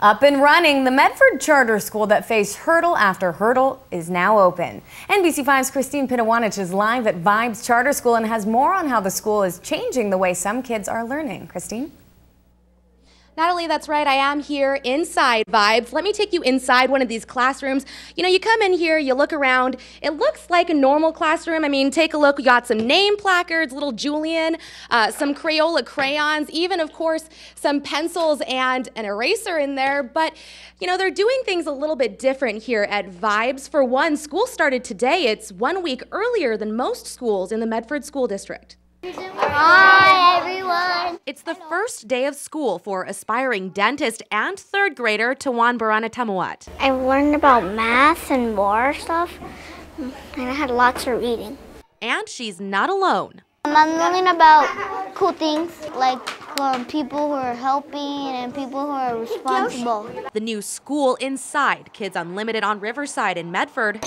Up and running, the Medford Charter School that faced hurdle after hurdle is now open. NBC5's Christine Pitawanich is live at Vibes Charter School and has more on how the school is changing the way some kids are learning. Christine? Natalie, that's right. I am here inside Vibes. Let me take you inside one of these classrooms. You know, you come in here, you look around. It looks like a normal classroom. I mean, take a look. We got some name placards, little Julian, uh, some Crayola crayons, even, of course, some pencils and an eraser in there. But, you know, they're doing things a little bit different here at Vibes. For one, school started today. It's one week earlier than most schools in the Medford School District. Hi. It's the first day of school for aspiring dentist and third grader Tawan Barana Tamawat. I learned about math and more stuff, and I had lots of reading. And she's not alone. I'm learning about cool things like um, people who are helping and people who are responsible. The new school inside Kids Unlimited on Riverside in Medford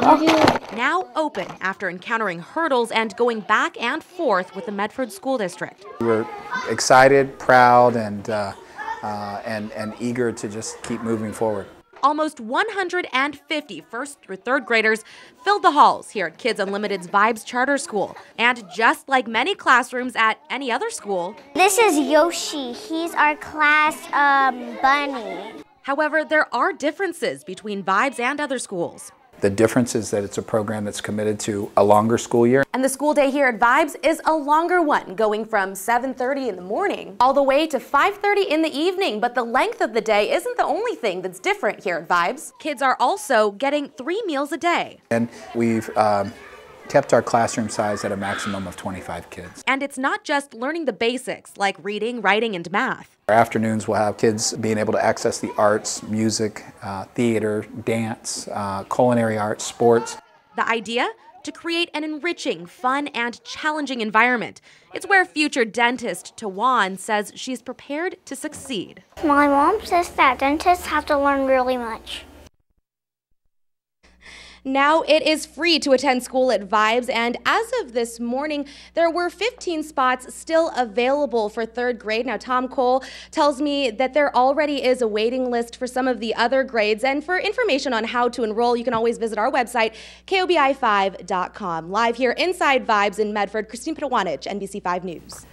now open after encountering hurdles and going back and forth with the Medford School District. We're excited, proud, and, uh, uh, and, and eager to just keep moving forward. Almost 150 first through third graders filled the halls here at Kids Unlimited's Vibes Charter School. And just like many classrooms at any other school, this is Yoshi. He's our class um, bunny. However, there are differences between Vibes and other schools. The difference is that it's a program that's committed to a longer school year. And the school day here at Vibes is a longer one, going from 7.30 in the morning all the way to 5.30 in the evening. But the length of the day isn't the only thing that's different here at Vibes. Kids are also getting three meals a day. And we've um, kept our classroom size at a maximum of 25 kids. And it's not just learning the basics like reading, writing, and math. Our afternoons will have kids being able to access the arts, music, uh, theater, dance, uh, culinary arts, sports. The idea? To create an enriching, fun, and challenging environment. It's where future dentist Tawan says she's prepared to succeed. My mom says that dentists have to learn really much. Now it is free to attend school at Vibes, and as of this morning, there were 15 spots still available for third grade. Now, Tom Cole tells me that there already is a waiting list for some of the other grades, and for information on how to enroll, you can always visit our website, kobi5.com. Live here inside Vibes in Medford, Christine Pitawanich, NBC5 News.